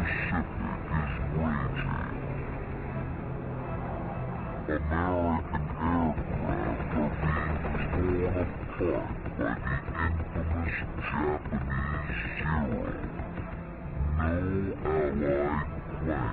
American aircraft are being torn apart by the infamous Japanese Zero. No Allied plane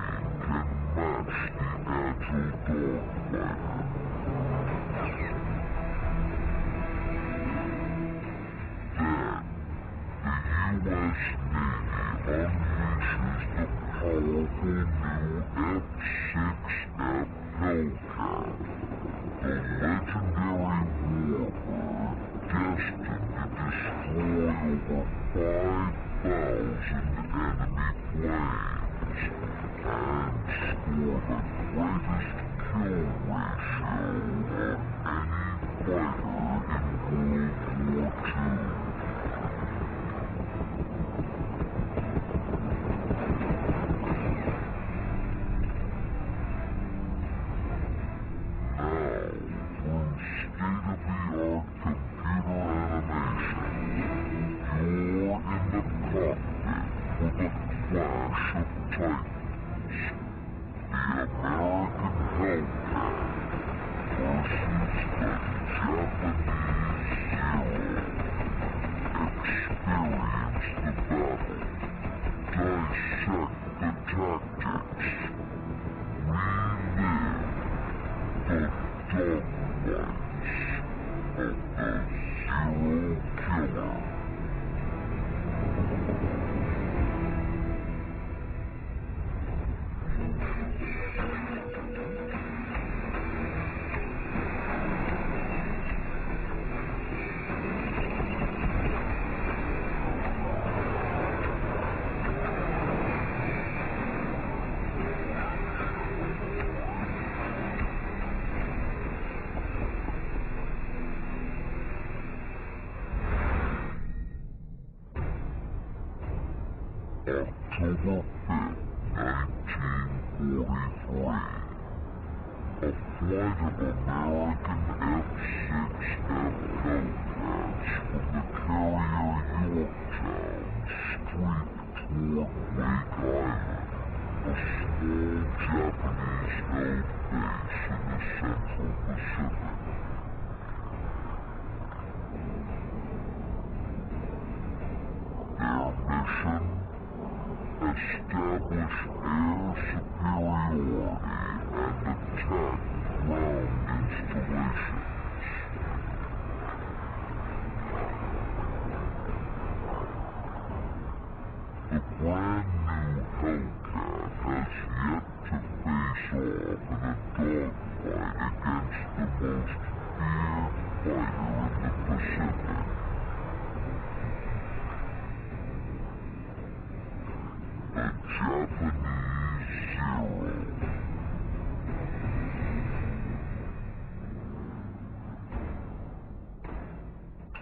the legendary warbird destined to destroy over 5,000 enemy planes and score the greatest kill ratio of any fighter October 5th, 1943, a flight of American F-6 F-8 Establish air superiority and attack ground installations. The brand new Hellcat has yet to face off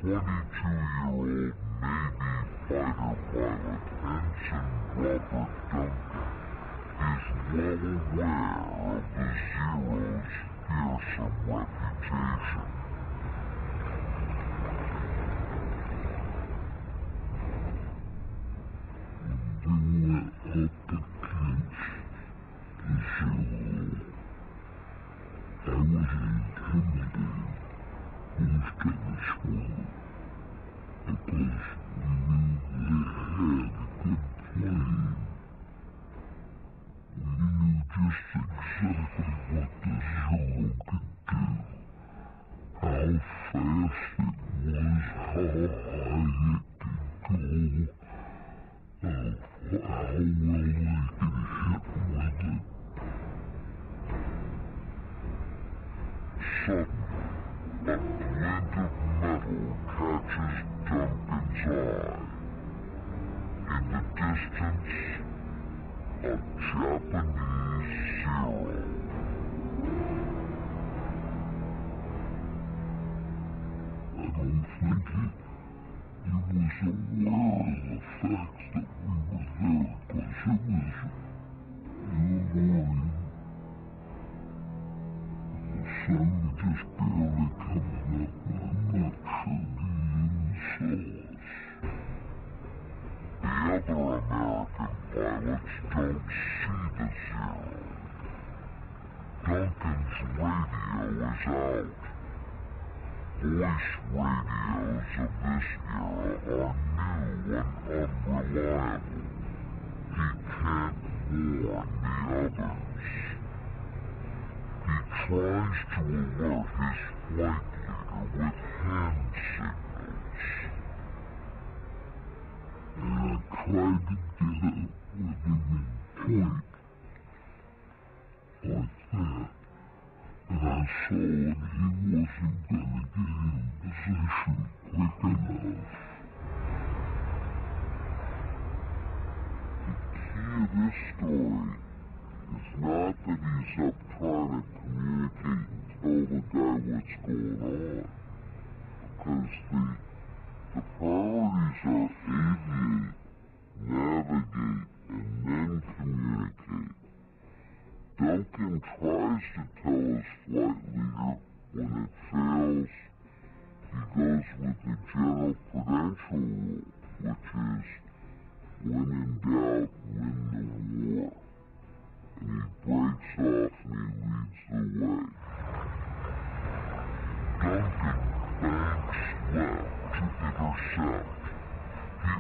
22-year-old Navy fighter pilot Ensign Robert Duncan is well aware of the Zero's fearsome reputation. They could hit metal catches. In the distance, a Japanese Zero. Was aware of the fact that we were there because it was in the morning. The sun just barely coming up I'm not sure he even saw us. The other American pilot pilots don't see the zero. Duncan's radio is out. Voice radios tries to alert his flight leader with hand signals. And I tried to get it with him in point like that. And I saw that he wasn't going to get in position quick enough. The key of this story is not that he's up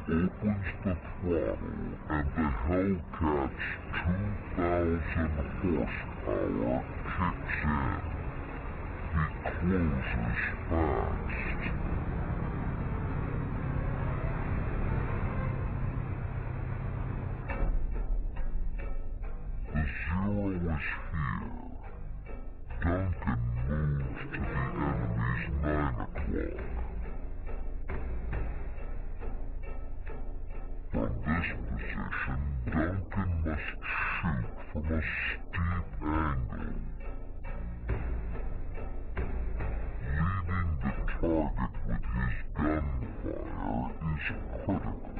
opens the throttle and the Hellcat's 2,000 horsepower kicks in. He closes fast. The Zero is here. A steep angle. Leading the target with his gunfire is critical.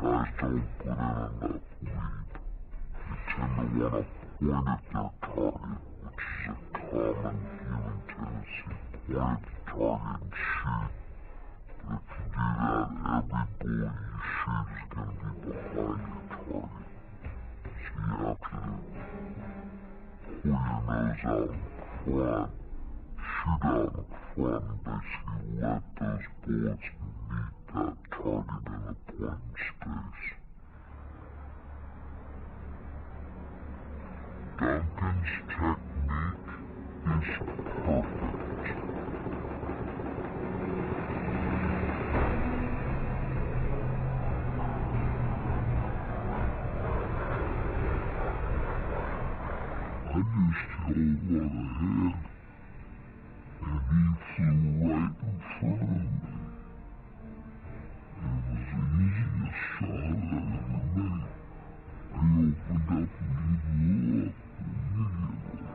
Guys don't put in enough lead. They tend to want to point at their target, which is a common human tendency. Point at the target and shoot. But if you do that, every bullet going to be behind your target. So you have to pull your nose out in front, shoot out in front, basically let those bullets meet that target in a point space. Duncan's technique is perfect. Just held one ahead, and he flew right in front of me. It was the easiest shot I ever made. I opened up and he blew up immediately.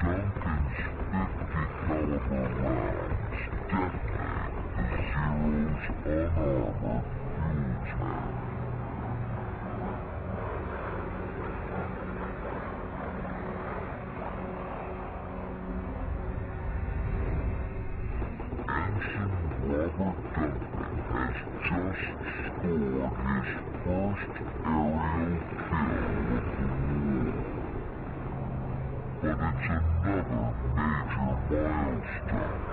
Duncan's 50 caliber rounds detonate the Zero's unarmored first aerial kill the war. But it's another major milestone.